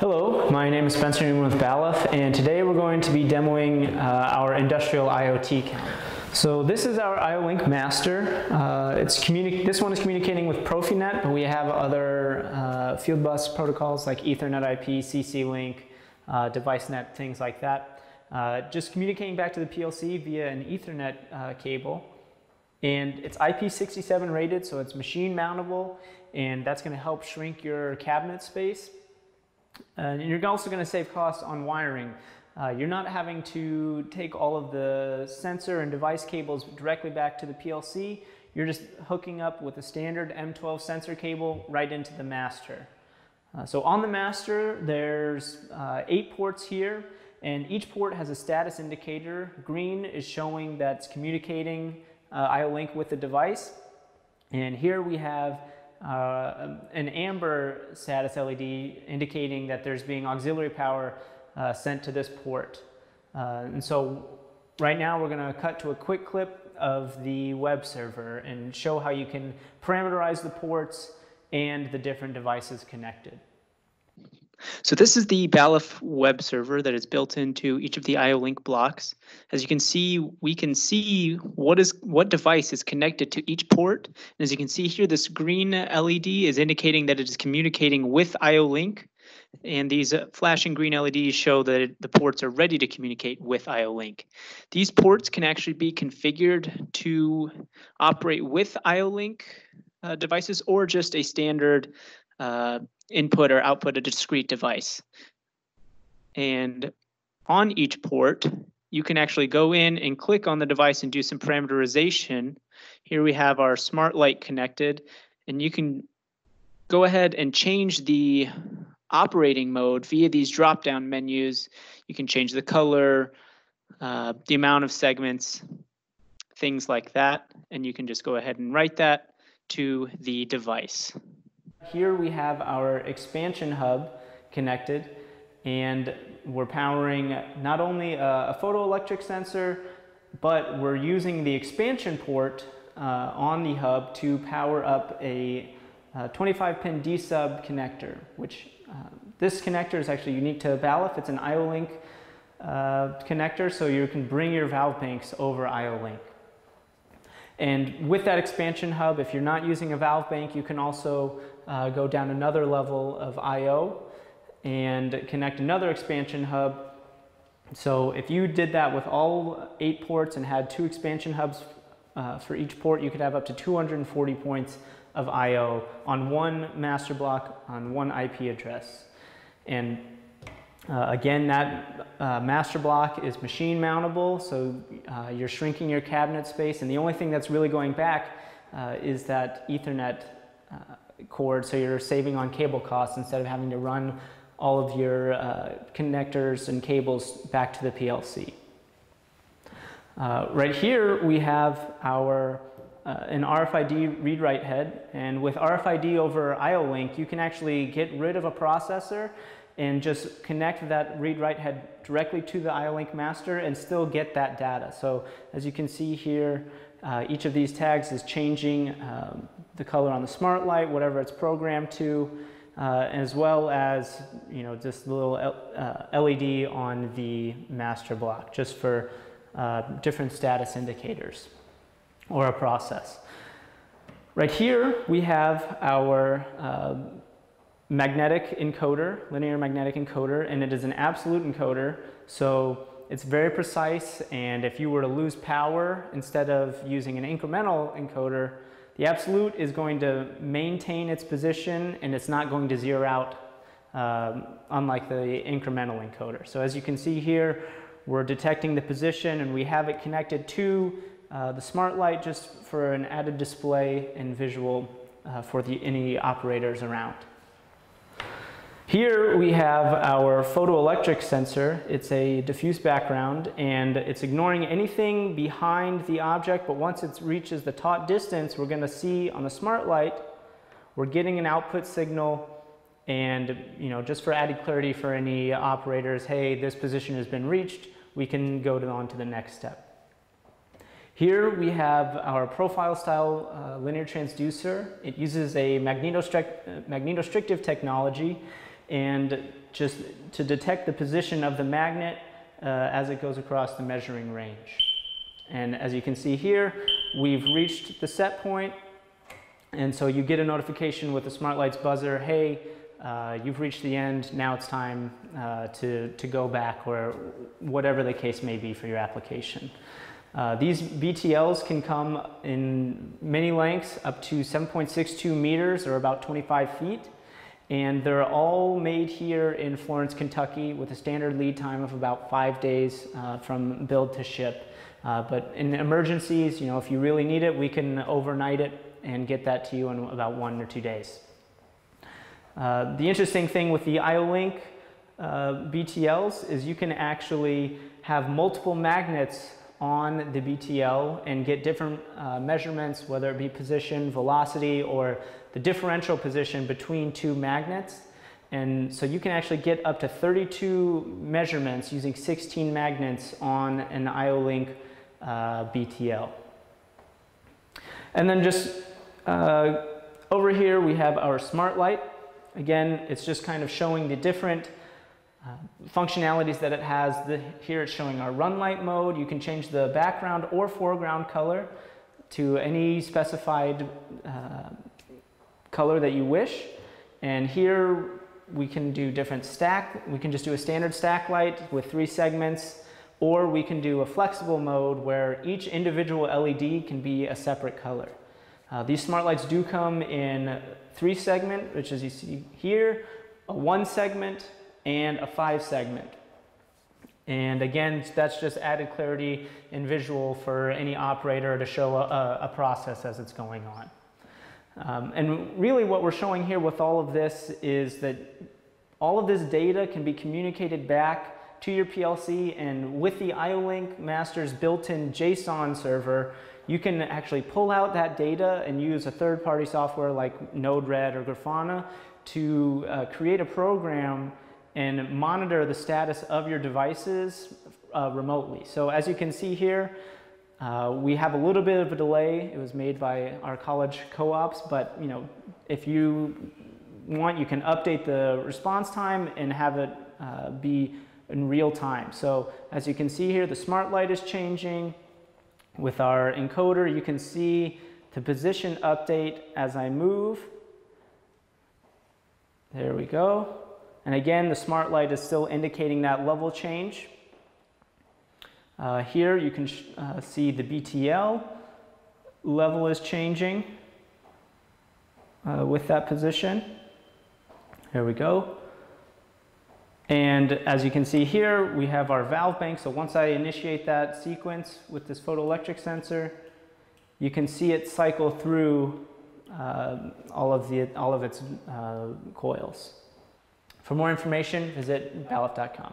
Hello, my name is Spencer Newman with Balluff, and today we're going to be demoing uh, our industrial IoT camera. So this is our IO-Link master. Uh, it's this one is communicating with Profinet, but we have other uh, field bus protocols like Ethernet IP, CC-Link, uh, DeviceNet, things like that. Uh, just communicating back to the PLC via an Ethernet uh, cable. And it's IP67 rated, so it's machine mountable, and that's going to help shrink your cabinet space. Uh, and you're also going to save costs on wiring. Uh, you're not having to take all of the sensor and device cables directly back to the PLC. You're just hooking up with a standard M12 sensor cable right into the master. Uh, so on the master, there's uh, eight ports here, and each port has a status indicator. Green is showing that's communicating uh, IO-Link with the device. And here we have uh, an amber status LED indicating that there's being auxiliary power uh, sent to this port. Uh, and so right now we're going to cut to a quick clip of the web server and show how you can parameterize the ports and the different devices connected. So this is the Balluff web server that is built into each of the IO-Link blocks. As you can see, we can see what is what device is connected to each port. And as you can see here, this green LED is indicating that it is communicating with IO-Link. And these uh, flashing green LEDs show that the ports are ready to communicate with IO-Link. These ports can actually be configured to operate with IO-Link uh, devices or just a standard uh, input or output a discrete device. And on each port, you can actually go in and click on the device and do some parameterization. Here we have our smart light connected, and you can go ahead and change the operating mode via these drop down menus. You can change the color, uh, the amount of segments, things like that. And you can just go ahead and write that to the device. Here we have our expansion hub connected and we're powering not only a, a photoelectric sensor, but we're using the expansion port uh, on the hub to power up a 25-pin D-sub connector, which uh, this connector is actually unique to Balluff. It's an IO-Link uh, connector, so you can bring your valve banks over IO-Link. And with that expansion hub, if you're not using a valve bank, you can also uh, go down another level of I.O. and connect another expansion hub. So if you did that with all eight ports and had two expansion hubs uh, for each port, you could have up to 240 points of I.O. on one master block on one IP address. And uh, again, that uh, master block is machine mountable, so uh, you're shrinking your cabinet space, and the only thing that's really going back uh, is that Ethernet uh, cord, so you're saving on cable costs instead of having to run all of your uh, connectors and cables back to the PLC. right here, we have our an RFID read-write head, and with RFID over IO-Link, you can actually get rid of a processor and just connect that read-write head directly to the IO-Link master and still get that data. So as you can see here, uh, each of these tags is changing um, the color on the smart light, whatever it's programmed to, uh, as well as you know just a little uh, LED on the master block, just for uh, different status indicators or a process. Right here, we have our um, magnetic encoder, linear magnetic encoder, and it is an absolute encoder. So it's very precise, and if you were to lose power instead of using an incremental encoder, the absolute is going to maintain its position and it's not going to zero out um, unlike the incremental encoder. So as you can see here, we're detecting the position and we have it connected to uh, the smart light just for an added display and visual uh, for the, any operators around. Here we have our photoelectric sensor. It's a diffuse background and it's ignoring anything behind the object, but once it reaches the taught distance, we're gonna see on the smart light, we're getting an output signal and you know, just for added clarity for any operators, hey, this position has been reached, we can go to, on to the next step. Here we have our profile style uh, linear transducer. It uses a magnetostric uh, magnetostrictive technology and just to detect the position of the magnet uh, as it goes across the measuring range. And as you can see here, we've reached the set point, and so you get a notification with the Smart Lights buzzer, hey, uh, you've reached the end, now it's time uh, to, to go back or whatever the case may be for your application. Uh, these BTLs can come in many lengths up to 7.62 meters or about 25 feet. And they're all made here in Florence, Kentucky with a standard lead time of about five days uh, from build to ship. Uh, but in emergencies, you know, if you really need it, we can overnight it and get that to you in about one or two days. Uh, the interesting thing with the IO-Link uh, BTLs is you can actually have multiple magnets on the BTL and get different uh, measurements, whether it be position, velocity, or the differential position between two magnets. And so you can actually get up to 32 measurements using 16 magnets on an IO-Link uh, BTL. And then just uh, over here we have our smart light. Again, it's just kind of showing the different uh, functionalities that it has. The, here it's showing our run light mode. You can change the background or foreground color to any specified uh, color that you wish. And here we can do different stack. We can just do a standard stack light with three segments, or we can do a flexible mode where each individual LED can be a separate color. Uh, these smart lights do come in three segment, which as you see here, a one segment, and a five segment. And again, that's just added clarity and visual for any operator to show a, a process as it's going on. Um, and really what we're showing here with all of this is that all of this data can be communicated back to your PLC and with the IO-Link Master's built-in JSON server, you can actually pull out that data and use a third-party software like Node-RED or Grafana to uh, create a program and monitor the status of your devices uh, remotely. So as you can see here, uh, we have a little bit of a delay. It was made by our college co-ops, but you know, if you want, you can update the response time and have it uh, be in real time. So as you can see here, the smart light is changing. With our encoder, you can see the position update as I move. There we go. And again, the smart light is still indicating that level change. Uh, here you can uh, see the BTL level is changing uh, with that position. Here we go. And as you can see here, we have our valve bank. So once I initiate that sequence with this photoelectric sensor, you can see it cycle through uh, all, of the, all of its uh, coils. For more information, visit balluff.com.